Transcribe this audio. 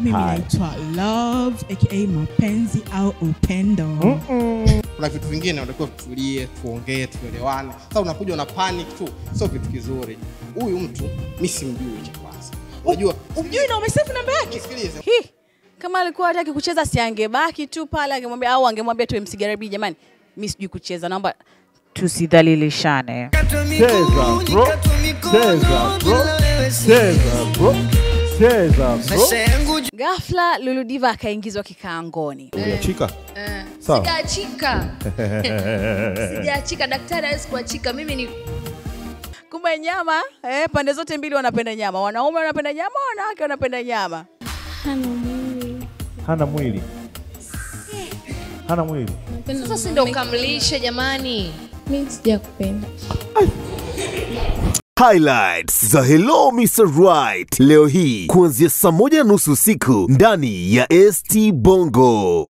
Mimi naitwa Love aka mapenzi au upendo. kuna vitu vingine unatakiwa tutulie tuongee tuelewane. Sasa unakuja una panic tu. Sio kitu kizuri. Huyu mtu mi simjui cha kwanza. Unajua Umjui na umesefu namba yake? kama alikuwa hataki kucheza si angebaki tu pale. Angemwambia au angemwambia tu msigarabi jamani mi sijui kucheza. Naomba tusidhalilishane. Cheza bro, cheza bro, cheza bro, cheza bro. ghafla Lulu Diva akaingizwa kikaangoni Uliachika? Sawa. sijaachika sijaachika daktari hawezi kuachika mimi ni kumbe nyama eh, pande zote mbili wanapenda nyama wanaume wanapenda nyama wanawake wanapenda nyama Hana mwili, hana mwili. hana mwili. sasa si ndo ukamlishe jamani Mimi sijakupenda. Highlights za Hello Mr. Right leo hii kuanzia saa moja na nusu usiku ndani ya ST Bongo.